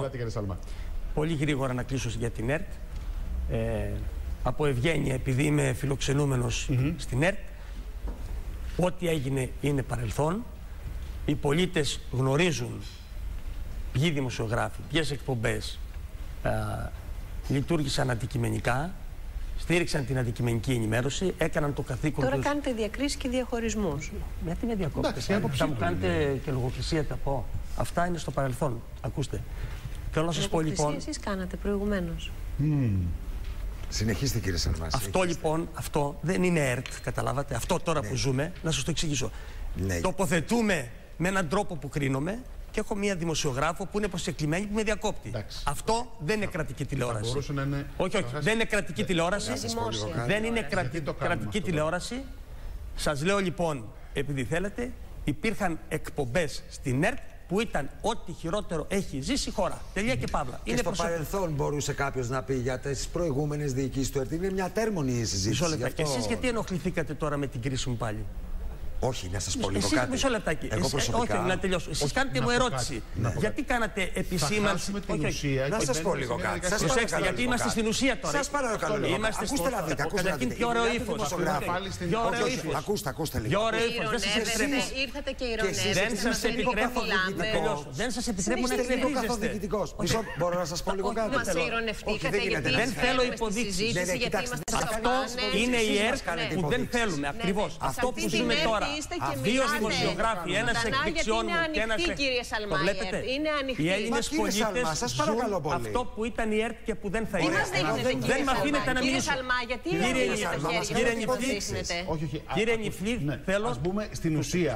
Ελάτε, κύριε Σαλμά. Πολύ γρήγορα να κλείσω για την ΕΡΤ. Ε, από ευγένεια, επειδή είμαι φιλοξενούμενος στην ΕΡΤ, ό,τι έγινε είναι παρελθόν. Οι πολίτες γνωρίζουν ποιοι δημοσιογράφοι, ποιες εκπομπές ε, λειτουργήσαν αντικειμενικά, στήριξαν την αντικειμενική ενημέρωση, έκαναν το καθήκον Τώρα τους. κάνετε διακρίσεις και διαχωρισμούς. Γιατί με διακόπτετε. Εντάξει, η άποψή Θα μου του κάνετε και λογοκρισία τα πω. Αυτά είναι στο παρελθόν. Ακούστε. Θέλω να σας πω λοιπόν... Εσείς κάνατε προηγουμένως. Συνεχίστε κύριε Σαλμά. Αυτό λοιπόν, αυτό δεν είναι ΕΡΤ, καταλάβατε. Αυτό τώρα που ζούμε, να σας το εξηγήσω. Ναι. Τοποθετούμε με έναν τρόπο που κρίνομαι και έχω μία δημοσιογράφο που είναι προσκεκλημένη που με διακόπτει. Εντάξει. Αυτό δεν είναι κρατική τηλεόραση. μπορούσε να είναι- Όχι, όχι, να σας- δεν είναι κρατική τηλεόραση. σας πω λίγο κάτι. Δεν είναι κρατη- Γιατί το κάνουμε κρατική αυτό τηλεόραση. Σας λέω λοιπόν, επειδή θέλετε, υπήρχαν εκπομπές στην ΕΡΤ που ήταν ό,τι χειρότερο έχει ζήσει η χώρα. Τελεία και παύλα. Και στο προσωπικό. παρελθόν μπορούσε κάποιος να πει για τις προηγούμενες διοικήσεις του ΕΡΤ. Είναι μια τέρμονη η συζήτηση. Μισό γι' λεπτάκι. αυτό- Εσείς γιατί ενοχληθήκατε τώρα με την κρίση μου πάλι; Όχι, να σας πω λίγο Εσείς, κάτι. μισό λεπτάκι. Εγώ Εσείς- προσωπικά. όχι, να τελειώσω. Εσείς κάνετε να μου πω ερώτηση. κάτι, να πω Γιατί κάνατε Θα επισήμανση. χάσουμε την όχι, όχι. ουσία. Να και σας πω μπαίνουμε λίγο σε μια κάτι. Σας διαδικασία. Προσέξτε, παρακαλώ γιατί λίγο είμαστε κάτι. στην ουσία τώρα. Σας παρακαλώ λίγο. Είμαστε Ακούστε στο- να δείτε. Ακούστε να Καταρχήν, δείτε. πιο ωραίο Η δουλειά του ύφος. δημοσιογράφου. Πάλι στην- Πιο Όχι, ωραίο όχι, ύφος. Ακούστε, ακούστε λίγο. Πιο ωραίο ύφος. Δεν σας επιτρέπω. ήρθατε και Και εσείς Δεν ηρωνεύετε. σας μας δεν επιτρέπω. μιλάμε. Τελειώσω. Δεν σας επιτρέπω να Είστε λίγο εκνευρίζεστε. καθοδηγητικός. Μισό, μπορώ να σας πω λίγο κάτι. Μας θέλω. ηρωνευτήκατε Όχι, δεν γιατί γίνεται. Δεν μας θέλω φέρνουμε στη υποδείξεις. συζήτηση, Ναι, ναι, γιατί κοιτάξτε, είμαστε θα στο Αυτό πάνελ. είναι η Εσείς ΕΡΤ μας κάνετε που δεν υποδείξεις. θέλουμε. Ναι, ναι. Ακριβώς. Σε Αυτό αυτή που την ζούμε ΕΡΤ τώρα. Είστε και Δύο μιλάτε. δημοσιογράφοι, ένας Ζωντανά, γιατί εκδικιών είναι μου και ένας ανοιχτή, εκ- κύριε Το Σαλμάιερ. βλέπετε. Είναι ανοιχτή. Οι Έλληνες Μα, κύριε πολίτες Σαλμά, σας παρακαλώ ζουν πολύ. αυτό που ήταν η ΕΡΤ και που δεν θα Τι είναι. μας δείχνετε, δεν- κύριε Δεν με αφήνετε Σαλμά. να Κύριε μιλήσω. Σαλμά, γιατί Κύριε ηρωνεύετε τα Σαλμά, χέρια κύριε σας, τι Νιφλή. μας δείχνετε. Όχι, όχι. Κύριε α- Νιφλή, ναι, θέλω- Ας μπούμε στην ουσία.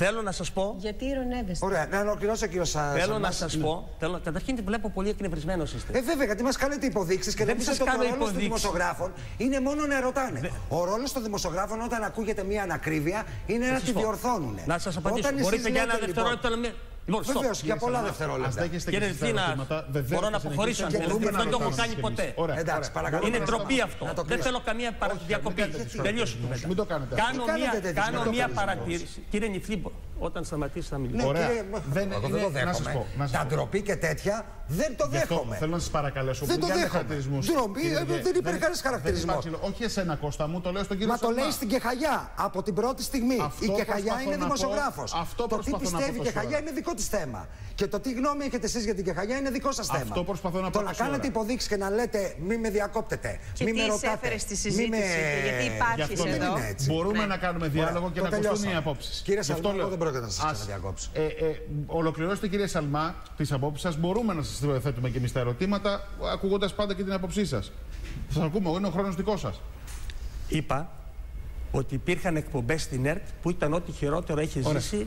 Ακούστε. Θέλω να σας πω Γιατί ηρωνεύεστε. Ωραία, να ολοκληρώσω κύριο Σα- Θέλω Σαλμά. να σας πω. Θέλω, καταρχήν τη βλέπω πολύ εκνευρισμένος είστε. Ε, βέβαια, γιατί μας κάνετε υποδείξεις και Δεν νομίζετε σας ότι ο κάνω ρόλος των υποδείξεις. δημοσιογράφων είναι μόνο να ρωτάνε. Ο ρόλος των δημοσιογράφων όταν ακούγεται μια ανακρίβεια είναι να σας τη πω. διορθώνουν. Να σας απαντήσω. Όταν Μπορείτε εσείς για ένα λέτε, δευτερόλεπτο να μην. Λοιπόν, stop. Βεβαίω, για πολλά Ας δευτερόλεπτα. δέχεστε και Κύριε εσείς τα Δίνα, ερωτήματα. Βεβαίως μπορώ να θα αποχωρήσω αν συνεχίσετε. θέλετε. μπορούμε Δεν να το έχω ρωτάμε κάνει κι ποτέ. εμείς. Ωραία, Εντάξει, ωραία. παρακαλώ. Είναι να το ντροπή κλείσω. αυτό. Να το Δεν κλείσω. θέλω καμία παρα- Όχι, διακοπή. μην κάνετε τις Τελείωσε η παρατηρήσεις. κουβέντα. Μην το κάνετε αυτό. Κάνω Μην μία, κάνετε τέτοιες κάνω μία παρατηρήσεις. παρατήρηση. Κύριε Νιφλή, όταν σταματήσεις θα μιλήσω. Ναι, Ωραία. κύριε, Δεν- εγώ είναι- δεν το να σας δέχομαι. πω, να σας Τα πω. ντροπή και τέτοια δεν το Γι' αυτό δέχομαι. θέλω να σας παρακαλέσω. Δεν το για δέχομαι. χαρακτηρισμούς. Ντροπή, Κύριε ε, Γε, δεν υπάρχει κανένας χαρακτηρισμός. υπάρχει- Όχι εσένα, Κώστα μου, το λέω στον κύριο Μα το Σαλμά. λέει στην Κεχαγιά από την πρώτη στιγμή. Αυτό η Κεχαγιά προσπαθώ είναι να πω. δημοσιογράφος. Αυτό Το τι προσπαθώ να πιστεύει πω η τόση Κεχαγιά ώρα. είναι δικό της θέμα. Και το τι γνώμη έχετε εσείς για την Κεχαγιά είναι δικό σας θέμα. Αυτό προσπαθώ να πω Το να τόση κάνετε ώρα. υποδείξεις και να λέτε μη με διακόπτετε, Και μη τι με ρωτάτε. εισέφερε στη μη συζήτηση με- και γιατί Γι' υπάρχει αυτό δεν εδώ. είναι έτσι. Μπορούμε Ναι. να κάνουμε διάλογο Ωραία, και το να ακουστούν οι τελειώσαμε. απόψεις. Κύριε Σαλμά, εγώ δεν πρόκειται να σας ξαναδιακόψω. Ε, ε, ολοκληρώστε, κύριε Σαλμά, τις απόψεις σας. Μπορούμε να σας θέτουμε και εμείς τα ερωτήματα, ακούγοντας πάντα και την άποψή σας. Θα σα ακούμε, είναι ο χρόνος δικός σας. Είπα ότι υπήρχαν εκπομπές στην ΕΡΤ που ήταν ό,τι χειρότερο έχει Ωραία. ζήσει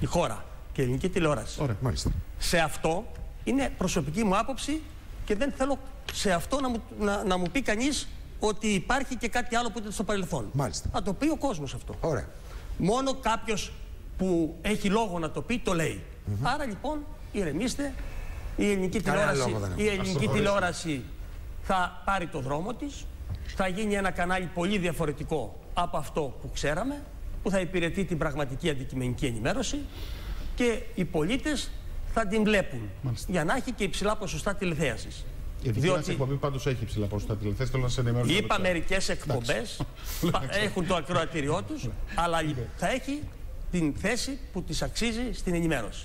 η χώρα και η ελληνική τηλεόραση. Ωραία. Μάλιστα. Σε αυτό είναι προσωπική μου άποψη και δεν θέλω σε αυτό να μου, να, να μου πει κανείς ότι υπάρχει και κάτι άλλο που ήταν στο παρελθόν. Μάλιστα. Να το πει ο κόσμος αυτό. Ωραία. Μόνο κάποιος που έχει λόγο να το πει το λέει. Άρα λοιπόν ηρεμήστε. Η ελληνική Κανένα τηλεόραση, λόγο δεν έχω. η ελληνική τηλεόραση θα πάρει το δρόμο της, θα γίνει ένα κανάλι πολύ διαφορετικό από αυτό που ξέραμε, που θα υπηρετεί την πραγματική αντικειμενική ενημέρωση και οι πολίτες θα την βλέπουν Μάλιστα. για να έχει και υψηλά ποσοστά τηλεθέασης. Η δική μα εκπομπής πάντως έχει ψηλά ποσοστά τηλεθέσει. Θέλω να σα ενημερώσω. για το Είπα ξέρω. μερικές εκπομπές έχουν το ακροατήριό τους, αλλά θα έχει την θέση που τη αξίζει στην ενημέρωση.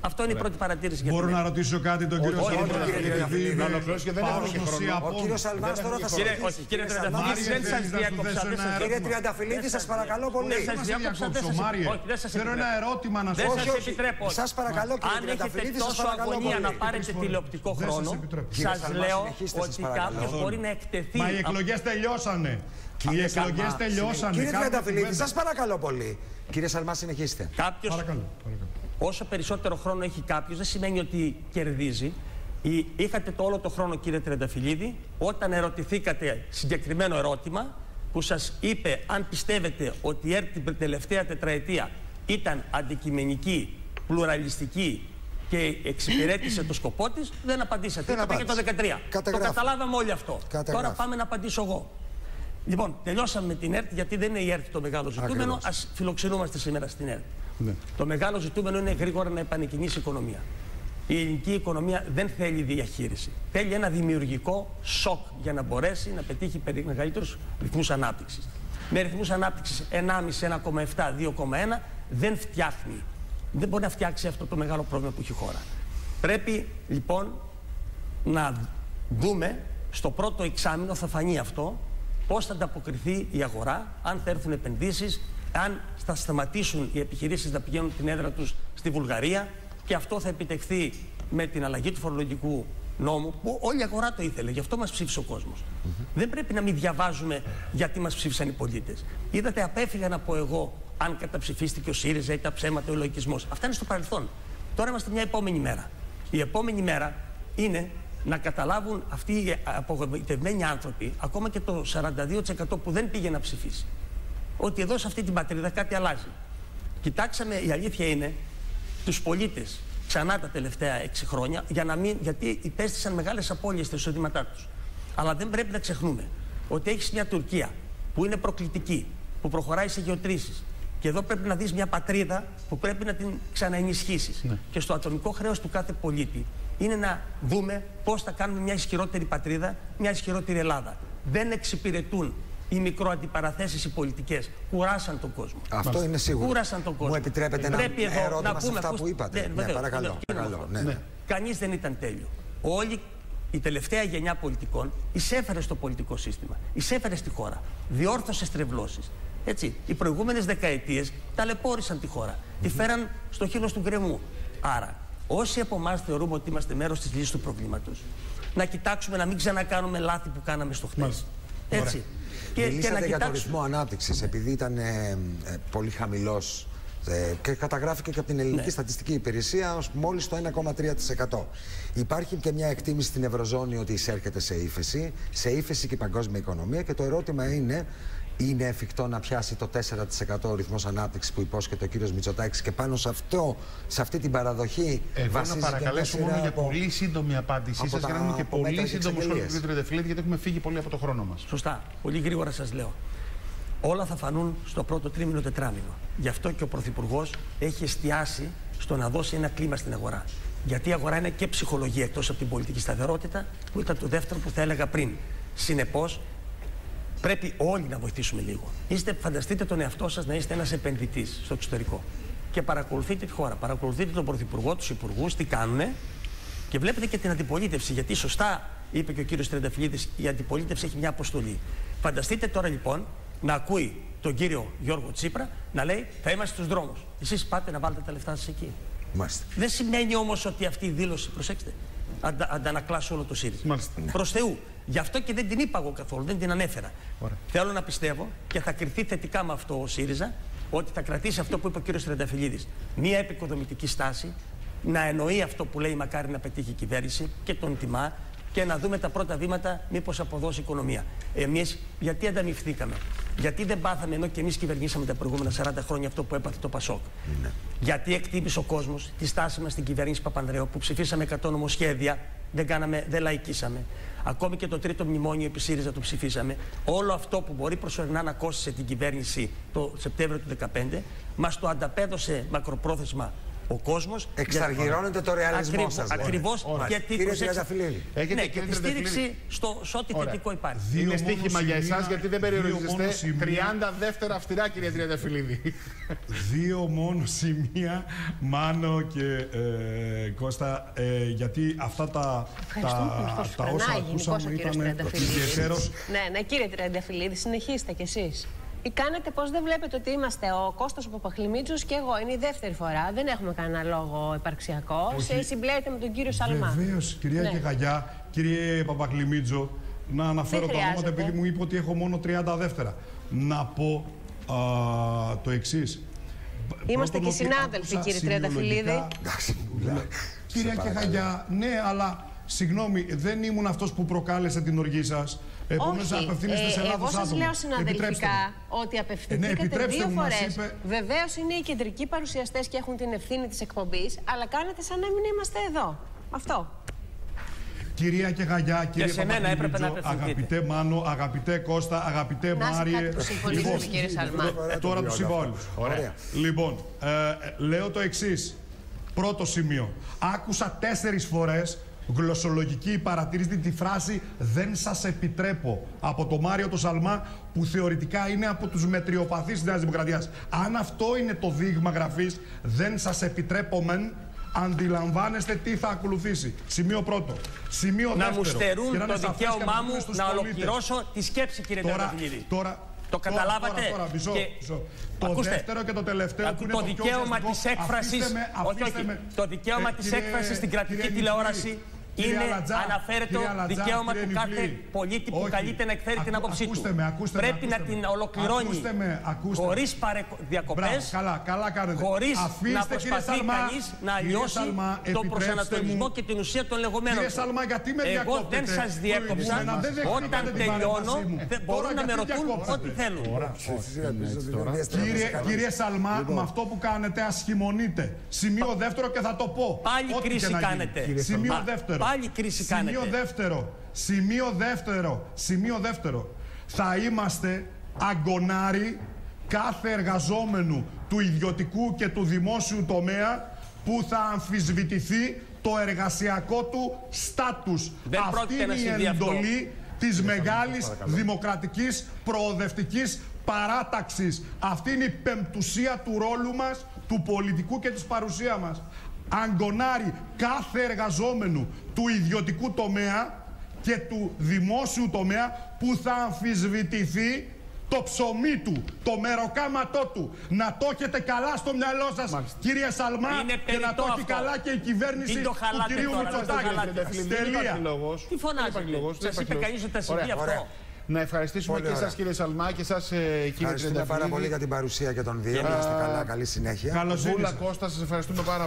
Αυτό είναι η πρώτη παρατήρηση για Μπορώ την να ρωτήσω κάτι τον κύριο όχι, Σαλμά, όχι, κύριε επειδή Τριανταφυλλίδη. είμαι Να ολοκληρώσει και δεν πάροχος έχουμε χρόνο. Ο ιαπών. κύριο Σαλμά τώρα θα σα Κύριε, ρωτήσει. όχι, κύριε Σαλμά, Τριανταφυλλίδη, δεν σα θέλεις να του διάκοψα. θέσω δεν ένα σας- ερώτημα. Κύριε Τριανταφυλλίδη, σα παρακαλώ πολύ. Δεν σας Μας διάκοψα, δεν διακόψω, σας- Μάριε. όχι, δεν σας Θέλω ένα επιτρέπω. ερώτημα να σου Δεν Όχι, σας όχι. επιτρέπω. Σας παρακαλώ, κύριε Αν έχετε Τριανταφυλλίδη, σας τόσο παρακαλώ αγωνία πολύ. να πάρετε φορές. τηλεοπτικό Δεν σας χρόνο, επιτρέπω. Κύριε σας Σαλμά, λέω συνεχίστε, σας ότι παρακαλώ. κάποιος μπορεί να εκτεθεί. Μα οι από- εκλογέ τελειώσανε. Οι Κύριε εκλογές Σαλμά, τελειώσανε. Κύριε Κάντε Τριανταφυλλίδη, κουβέντα. σας παρακαλώ πολύ. Κύριε Σαλμά, συνεχίστε. Κάποιος Παρακαλώ. παρακαλώ. όσο περισσότερο χρόνο έχει κάποιος, δεν σημαίνει ότι κερδίζει. Ή- Είχατε το όλο το χρόνο, κύριε Τρενταφυλλίδη, όταν ερωτηθήκατε συγκεκριμένο ερώτημα που σας είπε αν πιστεύετε ότι η ΕΡΤ την τελευταία τετραετία ήταν αντικειμενική, πλουραλιστική και εξυπηρέτησε το σκοπό της, δεν απαντήσατε. Δεν Είπατε και το 13. απάντησα. Το Καταγράφω. καταλάβαμε όλοι αυτό. Καταγράφω. Τώρα πάμε να απαντήσω εγώ. Λοιπόν, τελειώσαμε με την ΕΡΤ γιατί δεν είναι η ΕΡΤ το μεγάλο ζητούμενο. Ακριβώς. Α φιλοξενούμαστε σήμερα στην ΕΡΤ. Ναι. Το μεγάλο ζητούμενο είναι γρήγορα να επανεκκινήσει η οικονομία. Η ελληνική οικονομία δεν θέλει διαχείριση. Θέλει ένα δημιουργικό σοκ για να μπορέσει να πετύχει μεγαλύτερους ρυθμούς ανάπτυξης. Με ρυθμούς ανάπτυξης 1,5, 1,7, 2,1 δεν φτιάχνει. Δεν μπορεί να φτιάξει αυτό το μεγάλο πρόβλημα που έχει η χώρα. Πρέπει λοιπόν να δούμε στο πρώτο εξάμεινο θα φανεί αυτό πώς θα ανταποκριθεί η αγορά, αν θα έρθουν επενδύσεις, αν θα σταματήσουν οι επιχειρήσεις να πηγαίνουν την έδρα τους στη Βουλγαρία και αυτό θα επιτευχθεί με την αλλαγή του φορολογικού νόμου που όλη η αγορά το ήθελε. Γι' αυτό μας ψήφισε ο κόσμος. Δεν πρέπει να μην διαβάζουμε γιατί μας ψήφισαν οι πολίτες. Είδατε, απέφυγα να πω εγώ αν καταψηφίστηκε ο ΣΥΡΙΖΑ ή τα ψέματα, ο λογισμός. Αυτά είναι στο παρελθόν. Τώρα είμαστε μια επόμενη μέρα. Η επόμενη μέρα είναι να καταλάβουν αυτοί οι απογοητευμένοι άνθρωποι, ακόμα και το 42% που δεν πήγε να ψηφίσει, ότι εδώ σε αυτή την πατρίδα κάτι αλλάζει. Κοιτάξαμε, η αλήθεια είναι, τους πολίτες ξανά τα τελευταία 6 χρόνια, για να μην, γιατί υπέστησαν μεγάλες απώλειες στα εισοδήματά τους. Αλλά δεν πρέπει να ξεχνούμε ότι έχεις μια Τουρκία που είναι προκλητική, που προχωράει σε γεωτρήσεις. Και εδώ πρέπει να δεις μια πατρίδα που πρέπει να την ξαναενισχύσεις. Ναι. Και στο ατομικό χρέος του κάθε πολίτη είναι να δούμε πώς θα κάνουμε μια ισχυρότερη πατρίδα, μια ισχυρότερη Ελλάδα. Δεν εξυπηρετούν οι μικροαντιπαραθέσεις οι πολιτικές. Κουράσαν τον κόσμο. Αυτό είναι σίγουρο. Κούρασαν τον κόσμο. Μου επιτρέπετε Πρέπει να, εδώ να πούμε αυτά που είπατε. Ναι, ναι, παρακαλώ. παρακαλώ ναι, ναι. Κανείς δεν ήταν τέλειο. Όλοι η τελευταία γενιά πολιτικών εισέφερε στο πολιτικό σύστημα, εισέφερε στη χώρα, διόρθωσε στρεβλώσεις. Έτσι, οι προηγούμενες δεκαετίες ταλαιπώρησαν τη χώρα. Τη φέραν στο χείλος του γκρεμού. Άρα, όσοι από εμάς θεωρούμε ότι είμαστε μέρος της λύσης του προβλήματος, να κοιτάξουμε να μην ξανακάνουμε λάθη που κάναμε στο χθες. Έτσι. Και, Μιλήσατε και να για το ρυθμό ανάπτυξης, επειδή ήταν ε, ε, πολύ χαμηλός ε, και καταγράφηκε και από την Ελληνική ναι. Στατιστική Υπηρεσία ως μόλις το 1,3%. Υπάρχει και μια εκτίμηση στην Ευρωζώνη ότι εισέρχεται σε ύφεση, σε ύφεση και η παγκόσμια οικονομία και το ερώτημα είναι είναι εφικτό να πιάσει το 4% ο ρυθμός ανάπτυξης που υπόσχεται ο κύριος Μητσοτάκης και πάνω σε αυτό, σε αυτή την παραδοχή Εγώ να παρακαλέσω μόνο για πολύ σύντομη απάντησή σας για να και πολύ σύντομο σχόλιο του κ. Τρεντεφυλλίδη γιατί έχουμε φύγει πολύ από το χρόνο μας. Σωστά. Πολύ γρήγορα σας λέω. Όλα θα φανούν στο πρώτο τρίμηνο τετράμινο. Γι' αυτό και ο Πρωθυπουργός έχει εστιάσει στο να δώσει ένα κλίμα στην αγορά. Γιατί η αγορά είναι και ψυχολογία εκτός από την πολιτική σταθερότητα, που ήταν το δεύτερο που θα έλεγα πριν. Συνεπώς, Πρέπει όλοι να βοηθήσουμε λίγο. Είστε, φανταστείτε τον εαυτό σας να είστε ένας επενδυτής στο εξωτερικό και παρακολουθείτε τη χώρα. Παρακολουθείτε τον Πρωθυπουργό, τους Υπουργούς, τι κάνουν και βλέπετε και την αντιπολίτευση. Γιατί σωστά είπε και ο κύριος Τρενταφυλλίδης, η αντιπολίτευση έχει μια αποστολή. Φανταστείτε τώρα λοιπόν να ακούει τον κύριο Γιώργο Τσίπρα να λέει θα είμαστε στους δρόμους. Εσείς πάτε να βάλετε τα λεφτά σας εκεί. Μάλιστα. Δεν σημαίνει όμως ότι αυτή η δήλωση, προσέξτε, αντα, αντανακλάσει όλο το ΣΥΡΙΖΑ. Προς Θεού. Γι' αυτό και δεν την είπα εγώ καθόλου, δεν την ανέφερα. Ωραία. Θέλω να πιστεύω και θα κρυθεί θετικά με αυτό ο ΣΥΡΙΖΑ ότι θα κρατήσει αυτό που είπε ο κ. Τρενταφυλλίδης. Μία επικοδομητική στάση, να εννοεί αυτό που λέει μακάρι να πετύχει η κυβέρνηση και τον τιμά και να δούμε τα πρώτα βήματα μήπως αποδώσει η οικονομία. Εμείς γιατί ανταμυφθήκαμε, γιατί δεν πάθαμε ενώ και εμείς κυβερνήσαμε τα προηγούμενα 40 χρόνια αυτό που έπαθε το Πασόκ; Ναι. Γιατί εκτίμησε ο κόσμος τη στάση μας στην κυβέρνηση Παπανδρέου που ψηφίσαμε 100 νομοσχέδια, δεν, κάναμε, δεν λαϊκίσαμε. Ακόμη και το τρίτο μνημόνιο επί ΣΥΡΙΖΑ το ψηφίσαμε. Όλο αυτό που μπορεί προσωρινά να κόστησε την κυβέρνηση το Σεπτέμβριο του 2015 μας το ανταπέδωσε μακροπρόθεσμα ο κόσμος. Εξαργυρώνεται το ρεαλισμό σας. Ακριβώς γιατί Κύριε Τριανταφυλλίδη. Ναι, και τη στήριξη στο, σε ό,τι θετικό υπάρχει. Είναι στοίχημα για εσάς γιατί δεν περιορίζεστε 30 δεύτερα αυστηρά, κύριε Τριανταφυλλίδη. Δύο μόνος σημεία, Μάνο και ε, Κώστα, ε, γιατί αυτά τα, τα, τα όσα ακούσαμε ήταν ιδιαίτερο. Ναι, ναι, κύριε Τριανταφυλλίδη, συνεχίστε κι εσείς. Τι κάνετε, πώς δεν βλέπετε ότι είμαστε ο Κώστας ο Παπαχλημίτσος και εγώ. Είναι η δεύτερη φορά. Δεν έχουμε κανένα λόγο υπαρξιακό. Σε συμπλέεται με τον κύριο Σαλμά. Βεβαίω, κυρία ναι. Κεχαγιά, κύριε Παπαχλημίτσο, να αναφέρω τα ονόματα επειδή μου είπε ότι έχω μόνο 30 δεύτερα. Να πω α, το εξής. Είμαστε και συνάδελφοι, κύριε Τριανταφυλλίδη. Κυρία Κεχαγιά, ναι, αλλά συγγνώμη, δεν ήμουν αυτός που προκάλεσε την οργή σας. Επομένως, απευθύνεστε σε ε, Εγώ σας λέω συναδελφικά ότι απευθυνθήκατε ε, ναι, δύο φορές. Είπε... Βεβαίως είναι οι κεντρικοί παρουσιαστές και έχουν την ευθύνη της εκπομπής, αλλά κάνετε σαν να μην είμαστε εδώ. Αυτό. Κυρία και Γαγιά, κύριε σε μένα έπρεπε να αγαπητέ Μάνο, αγαπητέ Κώστα, αγαπητέ να Μάριε. Να λοιπόν, κύριε Σαλμά. Τώρα του συμβόλου. Ωραία. Λοιπόν, ε, λέω το εξής. Πρώτο σημείο. Άκουσα τέσσερις φορές γλωσσολογική παρατηρήστε τη φράση «δεν σας επιτρέπω» από το Μάριο το Σαλμά που θεωρητικά είναι από τους μετριοπαθείς της Νέας Δημοκρατίας. Αν αυτό είναι το δείγμα γραφής «δεν σας επιτρέπω μεν» αντιλαμβάνεστε τι θα ακολουθήσει. Σημείο πρώτο. Σημείο να δεύτερο. μου στερούν το δικαίωμά μου να ολοκληρώσω τη σκέψη κύριε τώρα, τώρα, το καταλάβατε; Τώρα, τώρα, μισό, και... μισό. Το Ακούστε, δεύτερο και το τελευταίο που είναι το, δικαίωμα της έκφρασης, όχι, όχι, το δικαίωμα ε, της έκφρασης στην κρατική τηλεόραση είναι αναφέρετο δικαίωμα του κάθε πολίτη που καλείται να εκφέρει την άποψή του. Πρέπει να την ολοκληρώνει. Χωρίς διακοπές, χωρίς να προσπαθεί κανείς να αλλοιώσει τον προσανατολισμό και την ουσία των λεγόμενων. Εγώ δεν σας διέκοψα. Όταν τελειώνω, μπορούν να με ρωτούν ό,τι θέλουν. Κύριε Σαλμά, με αυτό που κάνετε ασχημονείτε. Σημείο δεύτερο και θα το πω. Πάλι κρίση κάνετε. Σημείο δεύτερο πάλι κρίση κάνετε. Σημείο δεύτερο. Σημείο δεύτερο. Σημείο δεύτερο. Θα είμαστε αγκονάρι κάθε εργαζόμενου του ιδιωτικού και του δημόσιου τομέα που θα αμφισβητηθεί το εργασιακό του στάτους. Δεν Αυτή είναι η εντολή της μεγάλης δημοκρατικής προοδευτικής παράταξης. Αυτή είναι η πεμπτουσία του ρόλου μας, του πολιτικού και της παρουσίας μας αγκονάρει κάθε εργαζόμενου του ιδιωτικού τομέα και του δημόσιου τομέα που θα αμφισβητηθεί το ψωμί του, το μεροκάματό του. Να το έχετε καλά στο μυαλό σας, Μάλιστα. κύριε Σαλμά, και να το έχει καλά και η κυβέρνηση του κυρίου Μητσοτάκη. Τελεία. Τι φωνάζετε, σας είπε κανείς ότι θα συμβεί αυτό. Να ευχαριστήσουμε και εσά κύριε Σαλμά και εσά ε, κύριε Ευχαριστούμε πάρα πολύ για την παρουσία και τον δύο. Να είστε καλά, καλή συνέχεια. Καλώς ήρθατε. Κώστα, σας ευχαριστούμε πάρα πολύ.